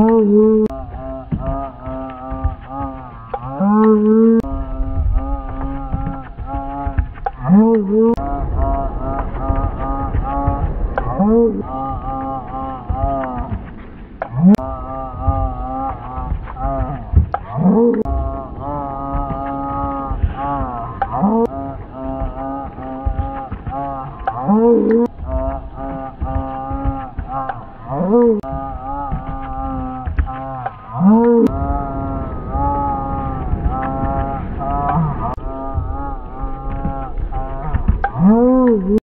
Oh. Oh,